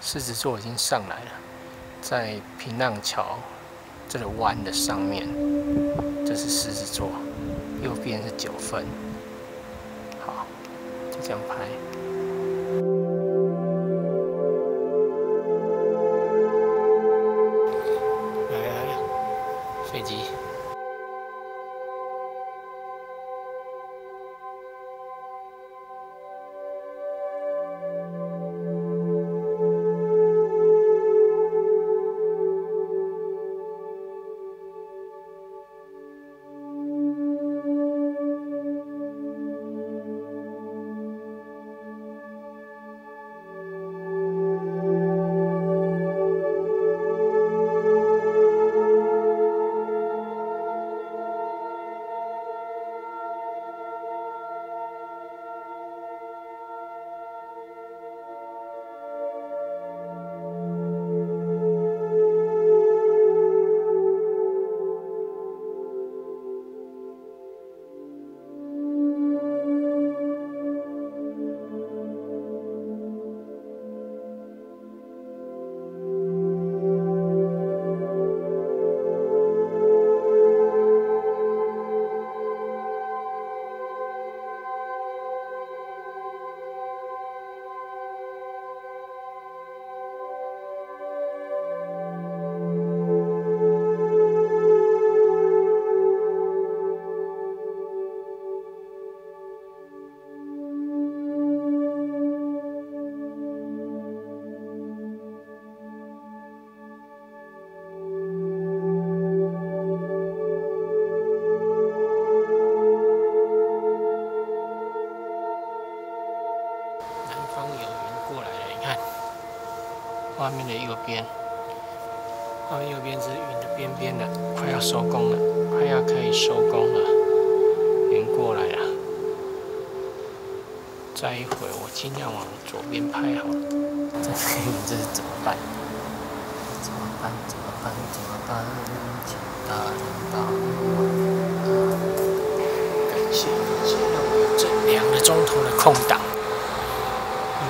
狮子座已经上来了，在平浪桥这个弯的上面，这是狮子座，右边是九分。好，就这样拍。来来来，飞机。画面的右边，画面右边是云的边边了，快要收工了，快要可以收工了，云过来了。再一会，我尽量往左边拍好了。这黑云这是怎么办？怎么办？怎么办？怎么办？请大人帮我。感谢感谢，让我有这两个钟头的空档。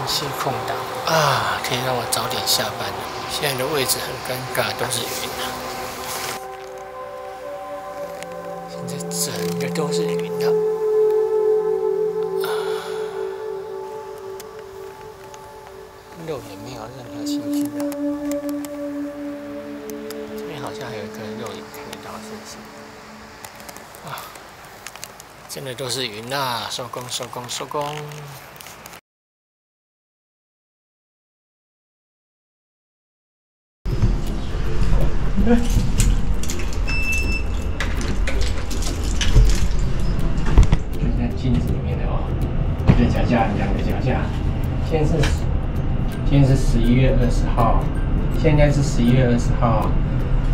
云系空档啊，可以让我早点下班。现在的位置很尴尬，都是云啊。现在整个都是云的。啊肉也没有任何星星的。这边好像还有一颗肉眼看得到的星星。啊，真的都是云啊！收工，收工，收工。在镜子里面的哦，一个脚架，两个脚架。现在是现在是十一月二十号，现在是十一月二十号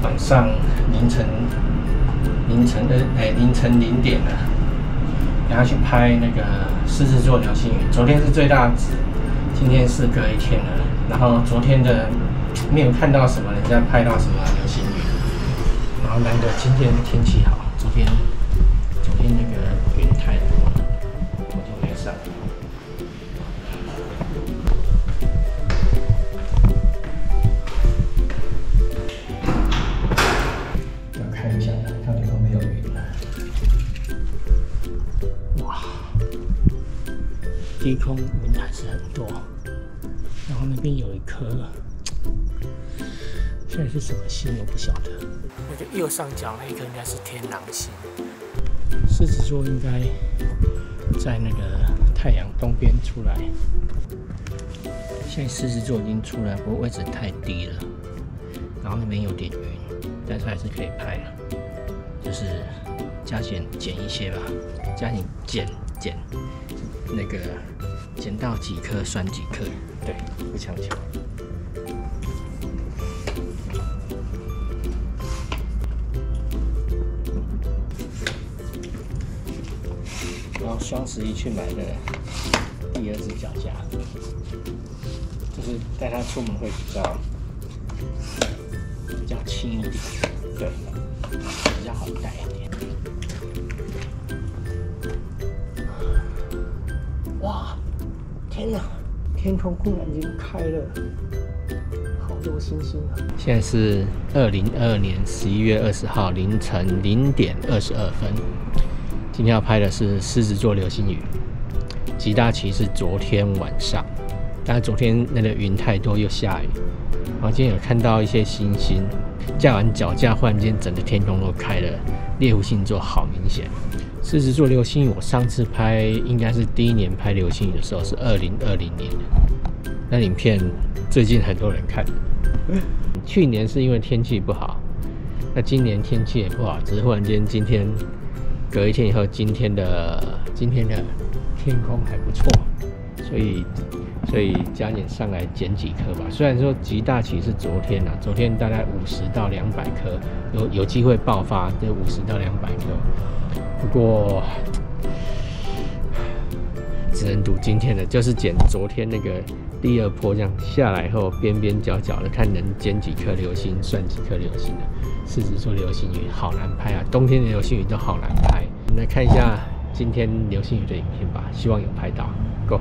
晚上凌晨凌晨的哎凌晨零点了，然后去拍那个狮子座流星雨。昨天是最大值，今天是隔一天了。然后昨天的没有看到什么人家拍到什么流星，后难得今天天气好，昨天昨天那个云太多了，我就没上。要看一下到底有没有云了。哇，低空云还是很多，然后那边有一颗，现在是什么星我不晓得。那个右上角那一颗应该是天狼星，狮子座应该在那个太阳东边出来。现在狮子座已经出来，不过位置太低了，然后那边有点晕，但是还是可以拍了，就是加减减一些吧，加减减减那个减到几颗算几颗，对，不强求。双十一去买的第二只脚架，就是带它出门会比较比较轻一点，对，比较好带一点。哇，天哪，天空忽然间开了好多星星啊！现在是二零二二年十一月二十号凌晨零点二十二分。今天要拍的是狮子座流星雨，极大其是昨天晚上，但是昨天那个云太多又下雨，然后今天有看到一些星星，架完脚架，忽然间整个天空都开了，猎户星座好明显。狮子座流星雨，我上次拍应该是第一年拍流星雨的时候，是二零二零年。那影片最近很多人看。去年是因为天气不好，那今年天气也不好，只是忽然间今天隔一天以后，今天的今天的天空还不错，所以所以加点上来捡几颗吧。虽然说极大期是昨天啊，昨天大概五十到两百颗，有有机会爆发，这五十到两百颗。不过只能赌今天的，就是捡昨天那个第二坡这样下来后边边角角的，看能捡几颗流星，算几颗流星的。狮子座流星雨好难拍啊，冬天的流星雨都好难拍。我们来看一下今天流星雨的影片吧，希望有拍到。Go。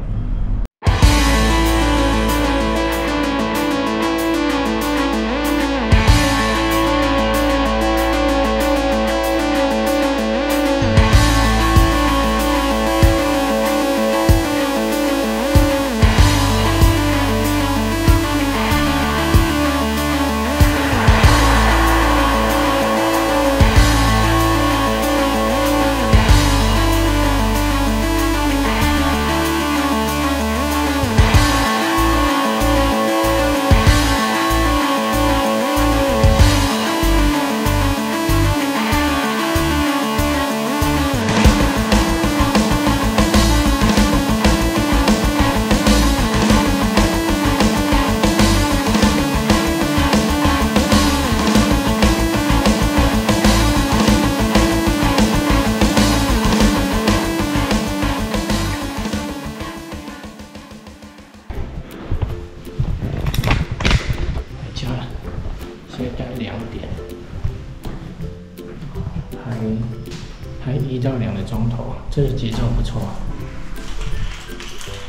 到两个钟头，这个节奏不错。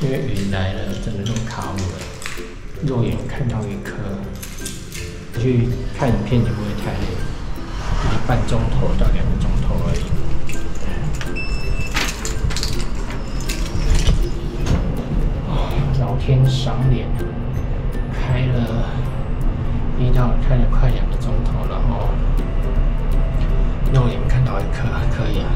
因为雨来了，整个都卡住了。肉眼看到一颗，去看影片也不会太累，一半钟头到两个钟头而已。老天赏脸，开了一到开了快两个钟头然后。肉眼看到一颗，还可以啊。